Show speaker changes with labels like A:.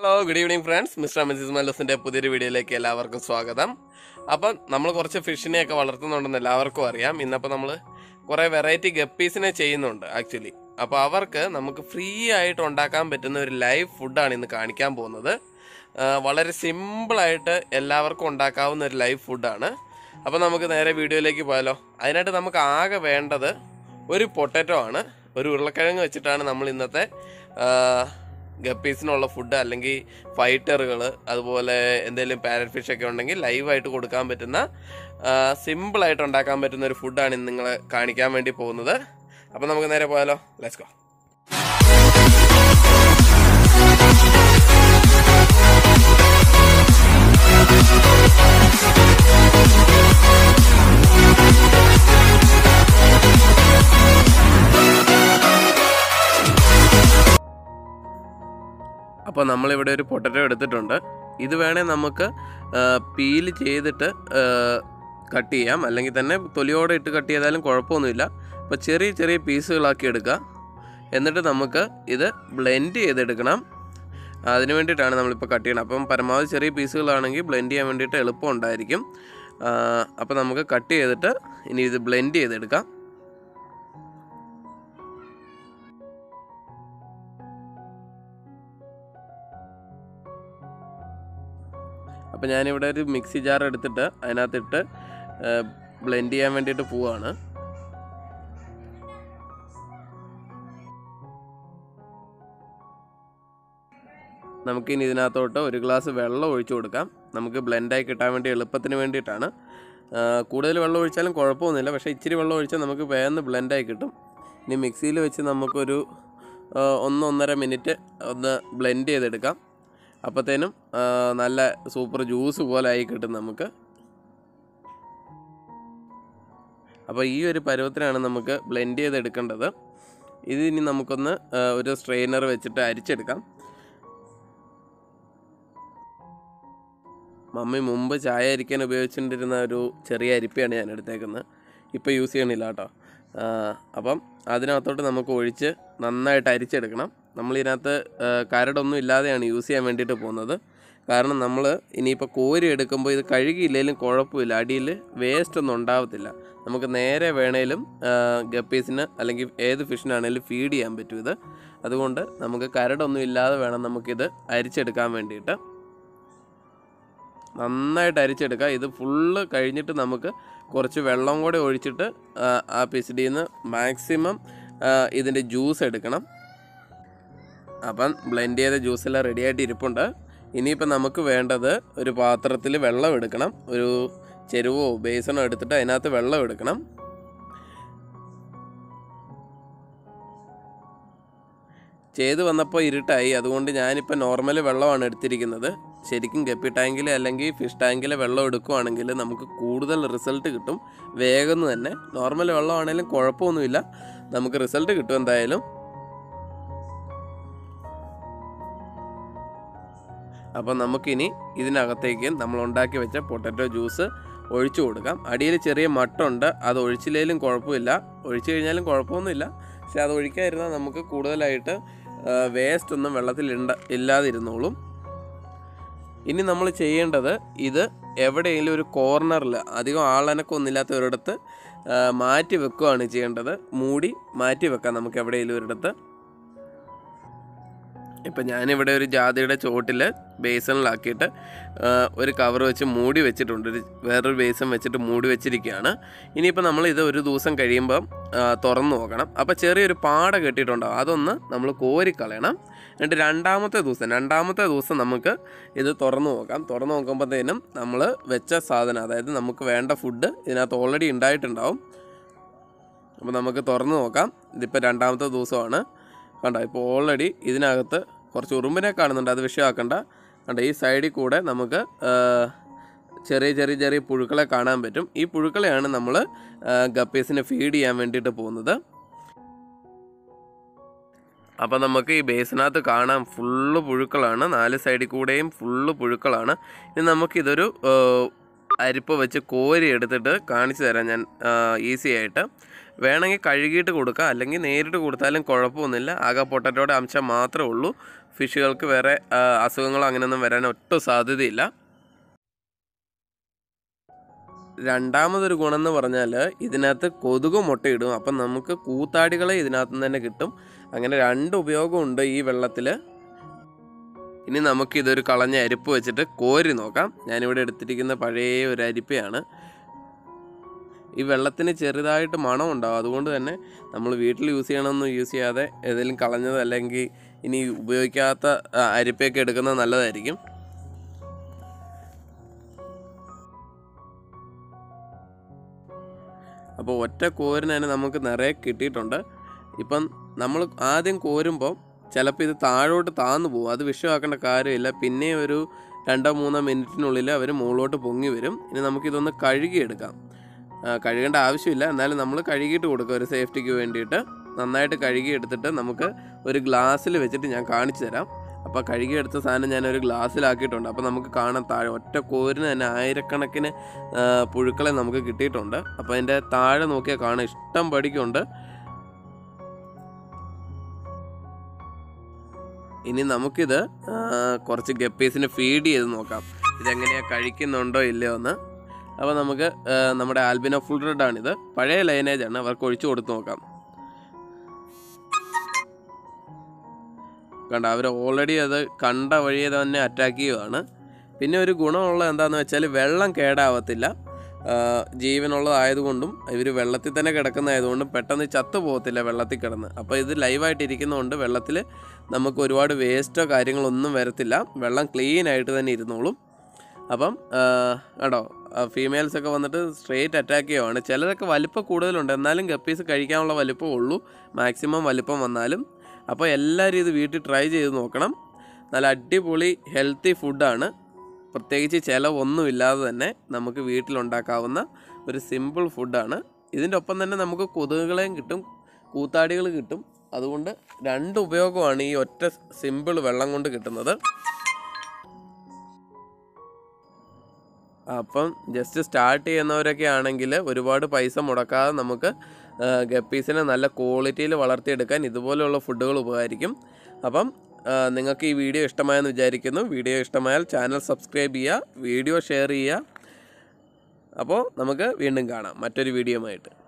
A: Hello good evening friends mister missus മല്ലസിന്റെ പുതിയൊരു വീഡിയോയിലേക്ക് എല്ലാവർക്കും സ്വാഗതം. അപ്പം നമ്മൾ കുറച്ച് ഫിഷിനെയൊക്കെ വളർത്തുന്നുണ്ടെന്ന് എല്ലാവർക്കും അറിയാം. ഇന്നപ്പോൾ നമ്മൾ കുറേ വെറൈറ്റി ഗപ്പീസിനെ ചെയ്യുന്നുണ്ട് ആക്ച്വലി അപ്പോൾ അവർക്ക് നമുക്ക് ഫ്രീ ആയിട്ട് ഉണ്ടാക്കാൻ പറ്റുന്ന ഒരു ലൈവ് ഫുഡാണ് ഇന്ന് കാണിക്കാൻ പോകുന്നത്. വളരെ സിമ്പിളായിട്ട് എല്ലാവർക്കും ഉണ്ടാക്കാവുന്ന ഒരു ലൈവ് ഫുഡാണ് അപ്പോൾ നമുക്ക് നേരെ വീഡിയോയിലേക്ക് പോയാലോ. അതിനായിട്ട് നമുക്ക് ആകെ വേണ്ടത് ഒരു പൊട്ടറ്റോ ആണ്. ഒരു ഉരുളക്കിഴങ്ങ് വെച്ചിട്ടാണ് നമ്മൾ ഇന്നത്തെ ഗപ്പീസിനുള്ള ഫുഡ് അല്ലെങ്കിൽ ഫൈറ്ററുകൾ അതുപോലെ എന്തെങ്കിലും പാരറ്റ് ഫിഷ് ഒക്കെ ഉണ്ടെങ്കിൽ ലൈവായിട്ട് കൊടുക്കാൻ പറ്റുന്ന സിമ്പിളായിട്ട് ഉണ്ടാക്കാൻ പറ്റുന്ന ഒരു ഫുഡാണ് ഇന്ന് നിങ്ങളെ കാണിക്കാൻ വേണ്ടി പോകുന്നത്. അപ്പോൾ നമുക്ക് നേരെ പോയാലോ? ലെറ്റ്സ് ഗോ അപ്പോൾ നമ്മളിവിടെ ഒരു പൊട്ടറ്റോ എടുത്തിട്ടുണ്ട്. ഇത് വേണേൽ നമുക്ക് പീൽ ചെയ്തിട്ട് കട്ട് ചെയ്യാം. അല്ലെങ്കിൽ തന്നെ തൊലിയോടെ ഇട്ട് കട്ട് ചെയ്താലും കുഴപ്പമൊന്നുമില്ല. അപ്പോൾ ചെറിയ ചെറിയ പീസുകളാക്കി എടുക്കുക എന്നിട്ട് നമുക്ക് ഇത് ബ്ലെൻഡ് ചെയ്തെടുക്കണം. അതിന് വേണ്ടിയിട്ടാണ് നമ്മളിപ്പോൾ കട്ട് ചെയ്യണം അപ്പം പരമാവധി ചെറിയ പീസുകളാണെങ്കിൽ ബ്ലെൻഡ് ചെയ്യാൻ വേണ്ടിയിട്ട് എളുപ്പം ഉണ്ടായിരിക്കും. അപ്പോൾ നമുക്ക് കട്ട് ചെയ്തിട്ട് ഇനി ഇത് ബ്ലെൻഡ് ചെയ്തെടുക്കാം. അപ്പോൾ ഞാനിവിടെ ഒരു മിക്സി ജാർ എടുത്തിട്ട് അതിനകത്തിട്ട് ബ്ലെൻഡ് ചെയ്യാൻ വേണ്ടിയിട്ട് പോവാണ്. നമുക്കിനി ഇതിനകത്തോട്ട് ഒരു ഗ്ലാസ് വെള്ളം ഒഴിച്ചു കൊടുക്കാം. നമുക്ക് ബ്ലെൻഡായി കിട്ടാൻ വേണ്ടി എളുപ്പത്തിന് വേണ്ടിയിട്ടാണ്. കൂടുതൽ വെള്ളം ഒഴിച്ചാലും കുഴപ്പമൊന്നുമില്ല. പക്ഷേ ഇച്ചിരി വെള്ളം ഒഴിച്ചാൽ നമുക്ക് വേഗം ബ്ലെൻഡായി കിട്ടും. ഇനി മിക്സിയിൽ വെച്ച് നമുക്കൊരു ഒന്നൊന്നര മിനിറ്റ് ഒന്ന് ബ്ലെൻഡ് ചെയ്തെടുക്കാം. അപ്പോഴത്തേനും നല്ല സൂപ്പർ ജ്യൂസ് പോലെ ആയി കിട്ടും നമുക്ക്. അപ്പോൾ ഈ ഒരു പരുവത്തിനാണ് നമുക്ക് ബ്ലെൻഡ് ചെയ്തെടുക്കേണ്ടത്. ഇത് ഇനി നമുക്കൊന്ന് ഒരു സ്ട്രെയിനർ വെച്ചിട്ട് അരിച്ചെടുക്കാം. മമ്മി മുമ്പ് ചായ അരിക്കാൻ ഉപയോഗിച്ചുകൊണ്ടിരുന്ന ഒരു ചെറിയ അരിപ്പയാണ് ഞാൻ എടുത്തേക്കുന്നത്. ഇപ്പോൾ യൂസ് ചെയ്യണില്ല കേട്ടോ. അപ്പം അതിനകത്തോട്ട് നമുക്ക് ഒഴിച്ച് നന്നായിട്ട് അരിച്ചെടുക്കണം. നമ്മളിതിനകത്ത് കരടൊന്നും ഇല്ലാതെയാണ് യൂസ് ചെയ്യാൻ വേണ്ടിയിട്ട് പോകുന്നത്. കാരണം നമ്മൾ ഇനിയിപ്പോൾ കോരി എടുക്കുമ്പോൾ ഇത് കഴുകിയില്ലെങ്കിലും കുഴപ്പമില്ല. അടിയിൽ വേസ്റ്റ് ഒന്നും ഉണ്ടാവത്തില്ല. നമുക്ക് നേരെ വേണേലും ഗപ്പീസിന് അല്ലെങ്കിൽ ഏത് ഫിഷിനാണേലും ഫീഡ് ചെയ്യാൻ പറ്റും ഇത്. അതുകൊണ്ട് നമുക്ക് കരടൊന്നും ഇല്ലാതെ വേണം നമുക്കിത് അരിച്ചെടുക്കാൻ വേണ്ടിയിട്ട്. നന്നായിട്ട് അരിച്ചെടുക്കുക. ഇത് ഫുള്ള് കഴിഞ്ഞിട്ട് നമുക്ക് കുറച്ച് വെള്ളം കൂടെ ഒഴിച്ചിട്ട് ആ പിസിഡിയിൽ നിന്ന് മാക്സിമം ഇതിന്റെ ജ്യൂസ് എടുക്കണം. അപ്പം ബ്ലെൻഡ് ചെയ്ത ജ്യൂസെല്ലാം റെഡി ആയിട്ട് ഇരിപ്പുണ്ട്. ഇനിയിപ്പോൾ നമുക്ക് വേണ്ടത് ഒരു പാത്രത്തിൽ വെള്ളം എടുക്കണം. ഒരു ചെരുവോ ബേസണോ എടുത്തിട്ട് അതിനകത്ത് വെള്ളം എടുക്കണം. ചെയ്ത് വന്നപ്പോൾ ഇരുട്ടായി. അതുകൊണ്ട് ഞാനിപ്പോൾ നോർമൽ വെള്ളമാണ് എടുത്തിരിക്കുന്നത്. ശരിക്കും ഗപ്പി ടാങ്കിൽ അല്ലെങ്കിൽ ഫിഷ് ടാങ്കിൽ വെള്ളം എടുക്കുവാണെങ്കിൽ നമുക്ക് കൂടുതൽ റിസൾട്ട് കിട്ടും. വേഗം തന്നെ. നോർമൽ വെള്ളമാണെങ്കിലും കുഴപ്പമൊന്നുമില്ല. നമുക്ക് റിസൾട്ട് കിട്ടും എന്തായാലും. അപ്പോൾ നമുക്കിനി ഇതിനകത്തേക്ക് നമ്മൾ ഉണ്ടാക്കി വെച്ച പൊട്ടറ്റോ ജ്യൂസ് ഒഴിച്ചു കൊടുക്കാം. അടിയിൽ ചെറിയ മട്ടുണ്ട്. അത് ഒഴിച്ചില്ലെങ്കിലും കുഴപ്പമില്ല. ഒഴിച്ചു കഴിഞ്ഞാലും കുഴപ്പമൊന്നുമില്ല. പക്ഷെ അത് ഒഴിക്കാതിരുന്നാൽ നമുക്ക് കൂടുതലായിട്ട് വേസ്റ്റ് ഒന്നും വെള്ളത്തിൽ ഇണ്ട ഇല്ലാതിരുന്നോളും. ഇനി നമ്മൾ ചെയ്യേണ്ടത് ഇത് എവിടെയെങ്കിലും ഒരു കോർണറിൽ അധികം ആളനക്കൊന്നുമില്ലാത്ത ഒരിടത്ത് മാറ്റി വെക്കുകയാണ് ചെയ്യേണ്ടത്. മൂടി മാറ്റി വെക്കാം നമുക്ക് എവിടെയെങ്കിലും ഒരിടത്ത്. ഇപ്പം ഞാനിവിടെ ഒരു ജാതിയുടെ ചോട്ടിൽ ബേസണിലാക്കിയിട്ട് ഒരു കവർ വെച്ച് മൂടി വെച്ചിട്ടുണ്ട്. ഒരു വേറൊരു ബേസൺ വെച്ചിട്ട് മൂടി വെച്ചിരിക്കുകയാണ്. ഇനിയിപ്പോൾ നമ്മൾ ഇത് ഒരു ദിവസം കഴിയുമ്പം തുറന്നു തുറന്ന് നോക്കണം. അപ്പോൾ ചെറിയൊരു പാട കെട്ടിയിട്ടുണ്ടാവും അതൊന്ന് നമ്മൾ കോരിക്കളയണം. എന്നിട്ട് രണ്ടാമത്തെ ദിവസം രണ്ടാമത്തെ ദിവസം നമുക്ക് ഇത് തുറന്നു നോക്കാം. തുറന്നു നോക്കുമ്പോഴത്തേനും നമ്മൾ വെച്ച സാധനം അതായത് നമുക്ക് വേണ്ട ഫുഡ് ഇതിനകത്ത് ഓൾറെഡി ഉണ്ടായിട്ടുണ്ടാവും. അപ്പോൾ നമുക്ക് തുറന്നു നോക്കാം. ഇതിപ്പോൾ രണ്ടാമത്തെ ദിവസമാണ്. കണ്ടോ? ഇപ്പോൾ ഓൾറെഡി ഇതിനകത്ത് കുറച്ച് ഉറുമ്പിനെ കാണുന്നുണ്ട്. അത് വിഷയമാക്കണ്ട. കണ്ട ഈ സൈഡിൽ കൂടെ നമുക്ക് ചെറിയ ചെറിയ ചെറിയ പുഴുക്കളെ കാണാൻ പറ്റും. ഈ പുഴുക്കളെയാണ് നമ്മൾ ഗപ്പീസിനെ ഫീഡ് ചെയ്യാൻ വേണ്ടിയിട്ട് പോകുന്നത്. അപ്പോൾ നമുക്ക് ഈ ബേസിനകത്ത് കാണാം ഫുള്ള് പുഴുക്കളാണ്. നാല് സൈഡിൽ കൂടെയും ഫുള്ള് പുഴുക്കളാണ്. ഇനി നമുക്കിതൊരു അരിപ്പ് വെച്ച് കോരി എടുത്തിട്ട് കാണിച്ചു തരാം ഞാൻ ഈസി ആയിട്ട്. വേണമെങ്കിൽ കഴുകിയിട്ട് കൊടുക്കാം. അല്ലെങ്കിൽ നേരിട്ട് കൊടുത്താലും കുഴപ്പമൊന്നുമില്ല. ആകെ പൊട്ടറ്റോടെ അംശം മാത്രമേ ഉള്ളൂ. ഫിഷുകൾക്ക് വേറെ അസുഖങ്ങളോ അങ്ങനെയൊന്നും വരാൻ ഒട്ടും സാധ്യതയില്ല. രണ്ടാമതൊരു ഗുണം എന്ന് പറഞ്ഞാൽ ഇതിനകത്ത് കൊതുക് മുട്ടയിടും. അപ്പം നമുക്ക് കൂത്താടികളെ ഇതിനകത്ത് നിന്ന് തന്നെ കിട്ടും. അങ്ങനെ രണ്ട് ഉപയോഗമുണ്ട് ഈ വെള്ളത്തിൽ ഇനി നമുക്കിതൊരു കളഞ്ഞ അരിപ്പ് വെച്ചിട്ട് കോരി നോക്കാം. ഞാനിവിടെ എടുത്തിരിക്കുന്ന പഴയ ഒരു അരിപ്പയാണ്. ഈ വെള്ളത്തിന് ചെറുതായിട്ട് മണം അതുകൊണ്ട് തന്നെ നമ്മൾ വീട്ടിൽ യൂസ് ചെയ്യണമെന്ന് യൂസ് ചെയ്യാതെ ഏതെങ്കിലും കളഞ്ഞത് അല്ലെങ്കിൽ ഇനി ഉപയോഗിക്കാത്ത അരിപ്പയൊക്കെ എടുക്കുന്നത് നല്ലതായിരിക്കും. അപ്പോൾ ഒറ്റ കോരിന് തന്നെ നമുക്ക് നിറയെ കിട്ടിയിട്ടുണ്ട്. ഇപ്പം നമ്മൾ ആദ്യം കോരുമ്പോൾ ചിലപ്പോൾ ഇത് താഴോട്ട് താന്നു പോകും. അത് വിഷയമാക്കേണ്ട കാര്യമില്ല. പിന്നെ ഒരു രണ്ടോ മൂന്നോ മിനിറ്റിനുള്ളിൽ അവർ മുകളിലോട്ട് പൊങ്ങി വരും. ഇനി നമുക്കിതൊന്ന് കഴുകിയെടുക്കാം. കഴുകേണ്ട ആവശ്യമില്ല. എന്നാലും നമ്മൾ കഴുകിയിട്ട് കൊടുക്കുക ഒരു സേഫ്റ്റിക്ക് വേണ്ടിയിട്ട്. നന്നായിട്ട് കഴുകി എടുത്തിട്ട് നമുക്ക് ഒരു ഗ്ലാസ്സിൽ വെച്ചിട്ട് ഞാൻ കാണിച്ചു തരാം. അപ്പോൾ കഴുകിയെടുത്ത സാധനം ഞാൻ ഒരു ഗ്ലാസ്സിലാക്കിയിട്ടുണ്ട്. അപ്പോൾ നമുക്ക് കാണാൻ താഴെ ഒറ്റ കോരിന് തന്നെ ആയിരക്കണക്കിന് പുഴുക്കളെ നമുക്ക് കിട്ടിയിട്ടുണ്ട്. അപ്പോൾ അതിന്റെ താഴെ നോക്കിയാൽ കാണാം. ഇഷ്ടം പടിക്കുണ്ട്. ഇനി നമുക്കിത് കുറച്ച് ഗപ്പീസിന് ഫീഡ് ചെയ്ത് നോക്കാം. ഇതെങ്ങനെയാണ് കഴിക്കുന്നുണ്ടോ ഇല്ലയോ എന്ന്. അപ്പോൾ നമുക്ക് നമ്മുടെ ആൽബിനോ ഫുൾ റെഡ് ആണിത് പഴയ ലൈനേജ് ആണ് അവർക്ക് ഒഴിച്ചു കൊടുത്ത് നോക്കാം. കണ്ട അവർ ഓൾറെഡി അത് കണ്ട വഴിയെ തന്നെ അറ്റാക്ക് ചെയ്യുവാണ്. പിന്നെ ഒരു ഗുണമുള്ളത് എന്താണെന്ന് വെച്ചാൽ വെള്ളം കേടാവത്തില്ല. ജീവനുള്ളതായതുകൊണ്ടും ഇവർ വെള്ളത്തിൽ തന്നെ കിടക്കുന്നതായതുകൊണ്ടും പെട്ടെന്ന് ചത്തു പോകത്തില്ല വെള്ളത്തിൽ കിടന്ന്. അപ്പോൾ ഇത് ലൈവായിട്ട് ഇരിക്കുന്നതുകൊണ്ട് വെള്ളത്തിൽ നമുക്ക് ഒരുപാട് വേസ്റ്റോ കാര്യങ്ങളൊന്നും വരത്തില്ല. വെള്ളം ക്ലീൻ ആയിട്ട് തന്നെ ഇരുന്നോളും. അപ്പം കേട്ടോ ഫീമെയിൽസ് ഒക്കെ വന്നിട്ട് സ്ട്രെയിറ്റ് അറ്റാക്ക് ചെയ്യുവാണ്. ചിലരൊക്കെ വലിപ്പം കൂടുതലുണ്ട്. എന്നാലും ഗപ്പീസ് കഴിക്കാനുള്ള വലിപ്പം ഉള്ളൂ. മാക്സിമം വലിപ്പം വന്നാലും. അപ്പോൾ എല്ലാവരും ഇത് വീട്ടിൽ ട്രൈ ചെയ്ത് നോക്കണം. നല്ല അടിപൊളി ഹെൽത്തി ഫുഡാണ് പ്രത്യേകിച്ച് ചിലവൊന്നുമില്ലാതെ തന്നെ നമുക്ക് വീട്ടിലുണ്ടാക്കാവുന്ന ഒരു സിമ്പിൾ ഫുഡാണ് ഇതിന്റെ ഒപ്പം തന്നെ നമുക്ക് കൊതുകുകളെയും കിട്ടും കൂത്താടികൾ കിട്ടും. അതുകൊണ്ട് രണ്ട് ഉപയോഗമാണ് ഈ ഒറ്റ സിമ്പിൾ വെള്ളം കൊണ്ട് കിട്ടുന്നത്. അപ്പം ജസ്റ്റ് സ്റ്റാർട്ട് ചെയ്യുന്നവരൊക്കെ ആണെങ്കിൽ ഒരുപാട് പൈസ മുടക്കാതെ നമുക്ക് ഗപ്പീസിനെ നല്ല ക്വാളിറ്റിയിൽ വളർത്തിയെടുക്കാൻ ഇതുപോലെയുള്ള ഫുഡുകൾ ഉപകരിക്കും. അപ്പം നിങ്ങൾക്ക് ഈ വീഡിയോ ഇഷ്ടമായെന്ന് വിചാരിക്കുന്നു. വീഡിയോ ഇഷ്ടമായാൽ ചാനൽ സബ്സ്ക്രൈബ് ചെയ്യുക വീഡിയോ ഷെയർ ചെയ്യുക. അപ്പോൾ നമുക്ക് വീണ്ടും കാണാം. മറ്റൊരു വീഡിയോ ആയിട്ട്.